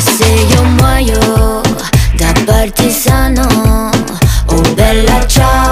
se io muoio da partigiano Oh bella ciao